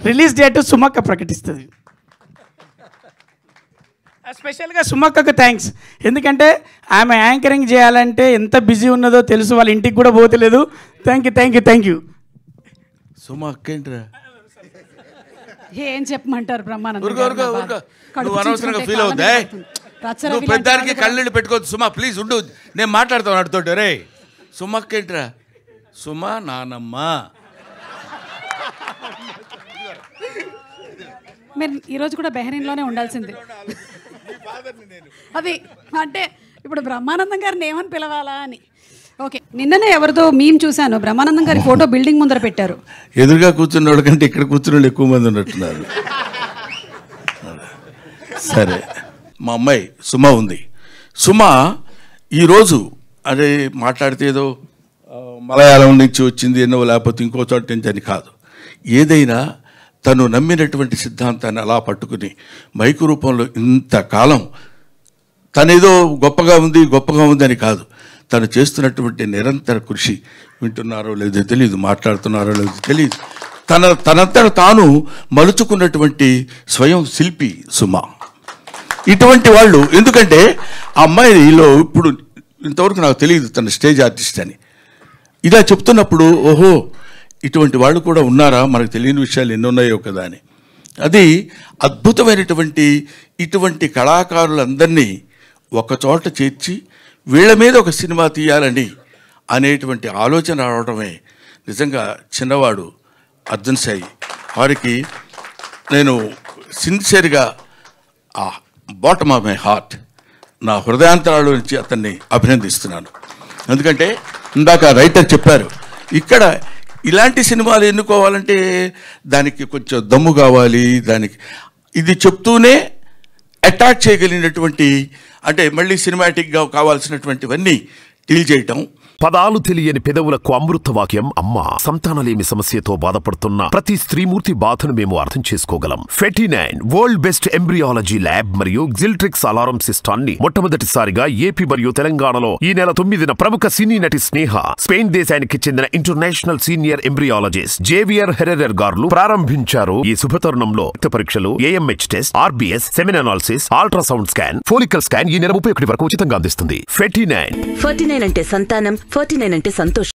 Release date సుమక్క ప్రకటిస్తుంది. స్పెషల్గా సుమక్కకు thanks ఎందుకంటే ఆమె యాంకరింగ్ చేయాలంటే ఎంత బిజీ ఉన్నదో తెలుసు వాళ్ళ ఇంటికి కూడా పోతలేదు. Thank you thank you thank you సుమా అక్కేంట్రా ఏం చెప్పమంటారు బ్రహ్మానంద పెద్దానికి కళ్ళెళ్ళు పెట్టుకోవద్దు సుమా ప్లీజ్ ఉండు. నేను మాట్లాడతాను అడుగుతాడు రే సుమా అక్కేంట్రా సుమా నానమ్మ. మీరు ఈరోజు కూడా బెహరీన్లోనే ఉండాల్సింది. అది అంటే ఇప్పుడు బ్రహ్మానందం గారిని ఏమని పిలవాలా అని. ఓకే నిన్ననే ఎవరితో మేము చూశాను. బ్రహ్మానందం గారి ఫోటో బిల్డింగ్ ముందర పెట్టారు. ఎదురుగా కూర్చున్న కంటే ఇక్కడ కూర్చున్న ఎక్కువ మంది ఉన్నట్టున్నారు. సరే మా అమ్మాయి సుమ ఉంది. సుమ ఈరోజు అదే మాట్లాడితే ఏదో మలయాళం నుంచి వచ్చింది ఎన్నో లేకపోతే ఇంకో చోట నుంచి అని కాదు. ఏదైనా తను నమ్మినటువంటి సిద్ధాంతాన్ని అలా పట్టుకుని మైకు రూపంలో ఇంతకాలం తనేదో గొప్పగా ఉంది గొప్పగా ఉంది అని కాదు. తను చేస్తున్నటువంటి నిరంతర కృషి వింటున్నారో లేదో తెలియదు మాట్లాడుతున్నారో లేదో తెలియదు తన తనంతట తాను మలుచుకున్నటువంటి స్వయం శిల్పి సుమ. ఇటువంటి వాళ్ళు ఎందుకంటే ఆ అమ్మాయిలో ఇప్పుడు ఇంతవరకు నాకు తెలియదు తన స్టేజ్ ఆర్టిస్ట్ అని. ఇలా చెప్తున్నప్పుడు ఓహో ఇటువంటి వాళ్ళు కూడా ఉన్నారా? మనకు తెలియని విషయాలు ఎన్ని ఉన్నాయో కదా అని. అది అద్భుతమైనటువంటి ఇటువంటి కళాకారులందరినీ ఒక చోట చేర్చి వీళ్ళ మీద ఒక సినిమా తీయాలని అనేటువంటి ఆలోచన రావడమే నిజంగా చిన్నవాడు అర్జున్ సాయి వారికి నేను సిన్సియర్గా ఆ బాటమ్ ఆఫ్ మై హార్ట్ నా హృదయాంతరాల నుంచి అతన్ని అభినందిస్తున్నాను. ఎందుకంటే ఇందాక రైటర్ చెప్పారు ఇక్కడ ఇలాంటి సినిమాలు ఎన్నుకోవాలంటే దానికి కొంచెం దమ్ము కావాలి దానికి ఇది చెప్తూనే అటాచ్ చేయగలిగినటువంటి అంటే మళ్ళీ సినిమాటిక్గా కావాల్సినటువంటివన్నీ డీల్ చేయటం. పదాలు తెలియని పెదవులకు అమృతవాక్యం అమ్మ. సంతానలేమి సమస్యతో బాధపడుతున్న ప్రతి స్త్రీమూర్తి బాధను మేము అర్థం చేసుకోగలం. Fifty nine world best embryology lab మరియు జిల్ట్రిక్స్ అలారం సిస్టాన్ని మొట్టమొదటిసారిగా ఏపీ మరియు తెలంగాణలో ఈ నెల తొమ్మిదిన ప్రముఖ సినీ నటి స్నేహ స్పెయిన్ దేశానికి చెందిన international senior embryologist Javier Herrera గారు ప్రారంభించారు. ఈ శుభతరుణంలో రక్త పరీక్షలు AMH test RBS semen analysis ultrasound scan follicle scan ఈ నెల ముప్పై ఒకటి వరకు ఉచితంగా అందిస్తుంది. ఫెటీ నైన్ ఫార్టీ నైన్ అంటే సంతానం ఫార్టీ నైన్ అంటే సంతోషం.